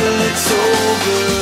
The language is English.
till it's over.